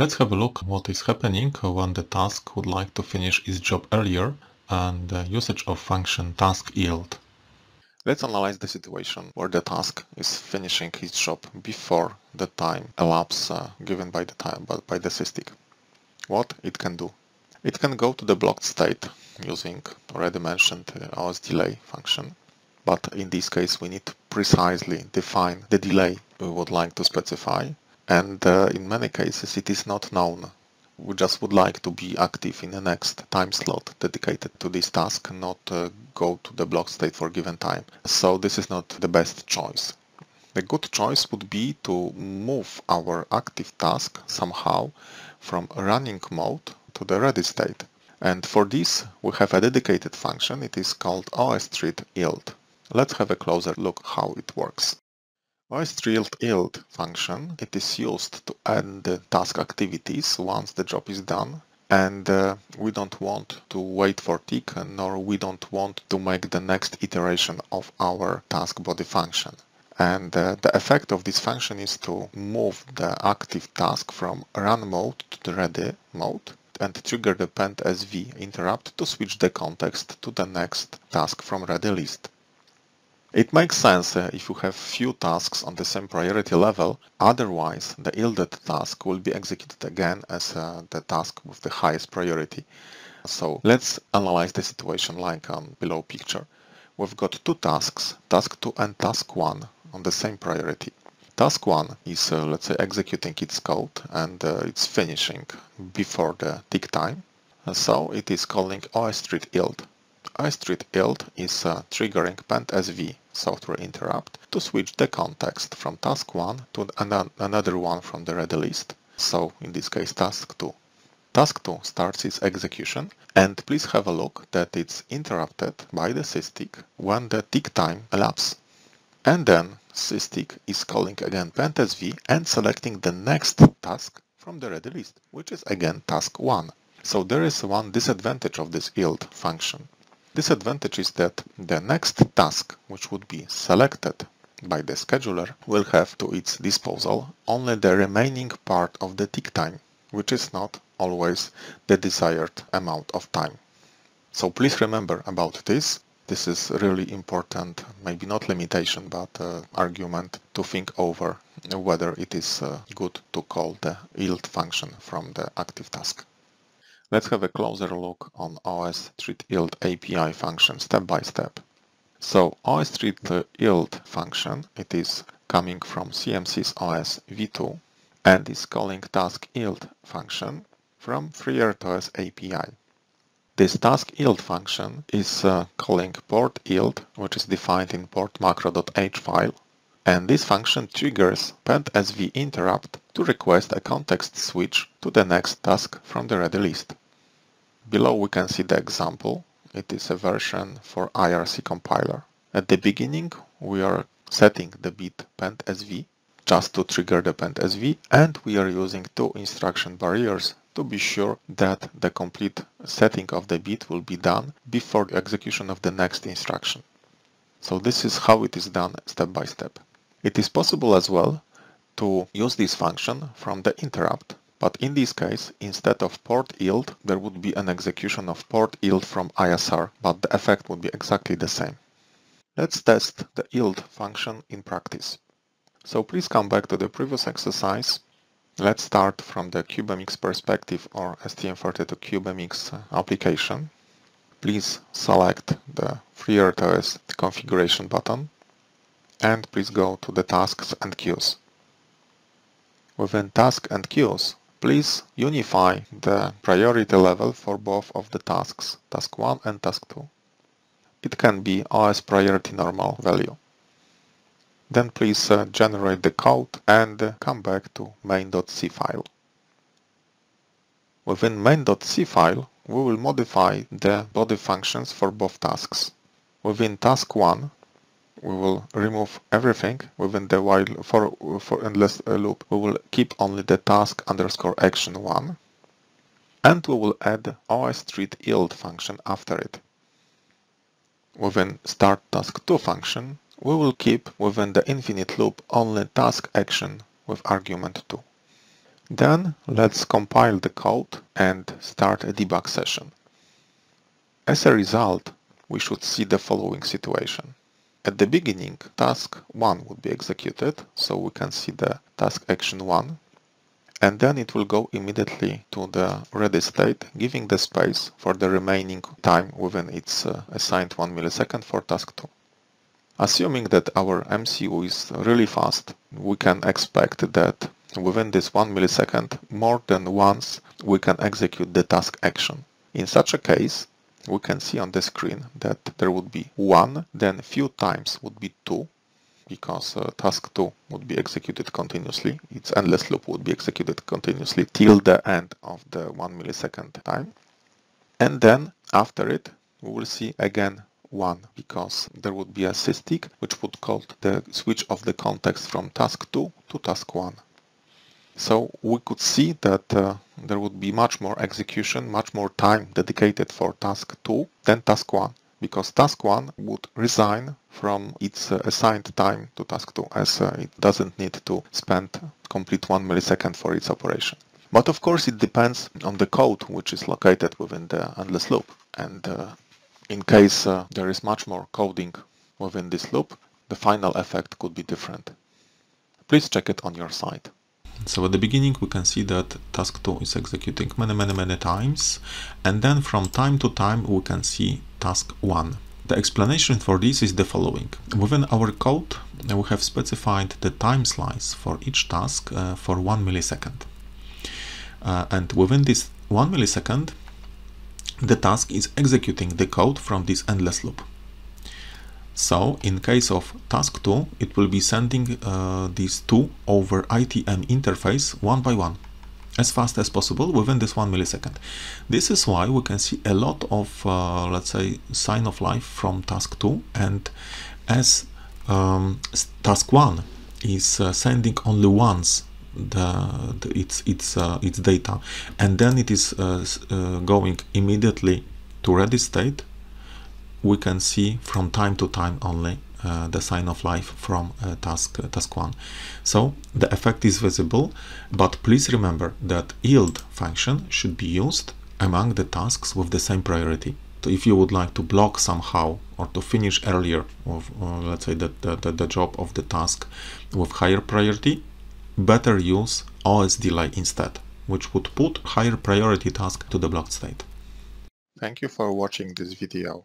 Let's have a look what is happening when the task would like to finish its job earlier and the usage of function task yield. Let's analyze the situation where the task is finishing its job before the time elapsed uh, given by the time by the SysTick. What it can do? It can go to the blocked state using already mentioned uh, OS delay function. But in this case, we need to precisely define the delay we would like to specify. And uh, in many cases, it is not known. We just would like to be active in the next time slot dedicated to this task, not uh, go to the block state for given time. So this is not the best choice. The good choice would be to move our active task somehow from running mode to the ready state. And for this, we have a dedicated function. It is called osThread yield. Let's have a closer look how it works. Yield function, it is used to end the task activities once the job is done. And uh, we don't want to wait for tick, nor we don't want to make the next iteration of our task body function. And uh, the effect of this function is to move the active task from run mode to the ready mode and trigger the pendsv interrupt to switch the context to the next task from ready list. It makes sense uh, if you have few tasks on the same priority level, otherwise the yielded task will be executed again as uh, the task with the highest priority. So let's analyze the situation like on below picture. We've got two tasks, task 2 and task 1 on the same priority. Task 1 is, uh, let's say, executing its code and uh, it's finishing before the tick time. And so it is calling osThread yield. osThread yield is uh, triggering pendsv software interrupt to switch the context from task 1 to an another one from the ready list. So in this case task 2. Task 2 starts its execution and please have a look that it's interrupted by the SysTick when the tick time elapses. And then SysTick is calling again pendsv and selecting the next task from the ready list, which is again task 1. So there is one disadvantage of this yield function. Disadvantage is that the next task, which would be selected by the scheduler, will have to its disposal only the remaining part of the tick time, which is not always the desired amount of time. So please remember about this this is really important, maybe not limitation, but uh, argument to think over whether it is uh, good to call the yield function from the active task. Let's have a closer look on osThread yield API function step by step. So osThread yield function, it is coming from CMSIS OS v2 and is calling task yield function from FreeRTOS API. This task yield function is uh, calling port yield, which is defined in portmacro.h file. And this function triggers pendsv interrupt to request a context switch to the next task from the ready list. Below we can see the example. It is a version for IAR compiler. At the beginning we are setting the bit pendsv just to trigger the pendsv and we are using two instruction barriers to be sure that the complete setting of the bit will be done before the execution of the next instruction. So this is how it is done step by step. It is possible as well to use this function from the interrupt, but in this case, instead of port yield, there would be an execution of port yield from ISR, but the effect would be exactly the same. Let's test the yield function in practice. So please come back to the previous exercise Let's start from the CubeMX perspective or STM32 CubeMX uh, application. Please select the FreeRTOS configuration button and please go to the tasks and queues. Within tasks and queues, please unify the priority level for both of the tasks, task 1 and task 2. It can be OS priority normal value. Then please uh, generate the code and uh, come back to main.c file. Within main.c file, we will modify the body functions for both tasks. Within task 1, we will remove everything within the while for, for endless loop. We will keep only the task underscore action 1 and we will add osThread yield function after it. Within start task 2 function, we will keep within the infinite loop only task action with argument 2. Then let's compile the code and start a debug session. As a result, we should see the following situation. At the beginning, task 1 would be executed, so we can see the task action 1, and then it will go immediately to the ready state, giving the space for the remaining time within its uh, assigned 1 millisecond for task 2. Assuming that our MCU is really fast, we can expect that within this 1 millisecond, more than once we can execute the task action. In such a case, we can see on the screen that there would be 1, then few times would be 2, because uh, task 2 would be executed continuously. Its endless loop would be executed continuously till the end of the 1 millisecond time. And then after it, we will see again 1 because there would be a SysTick which would call the switch of the context from task 2 to task 1. So we could see that uh, there would be much more execution, much more time dedicated for task 2 than task 1 because task 1 would resign from its uh, assigned time to task 2 as uh, it doesn't need to spend complete 1 millisecond for its operation. But of course it depends on the code which is located within the endless loop and uh, in case uh, there is much more coding within this loop, the final effect could be different. Please check it on your site. So at the beginning we can see that task 2 is executing many many many times and then from time to time we can see task 1. The explanation for this is the following. Within our code we have specified the time slice for each task uh, for 1 millisecond. Uh, and within this 1 millisecond the task is executing the code from this endless loop. So in case of task 2, it will be sending uh, these two over ITM interface one by one as fast as possible within this one millisecond. This is why we can see a lot of, uh, let's say, sign of life from task 2 and as um, task 1 is uh, sending only once the, the its its uh, its data and then it is uh, uh, going immediately to ready state we can see from time to time only uh, the sign of life from uh, task uh, task 1 so the effect is visible but please remember that yield function should be used among the tasks with the same priority. So if you would like to block somehow or to finish earlier of uh, let's say the, the, the job of the task with higher priority better use OS delay instead which would put higher priority task to the blocked state. Thank you for watching this video.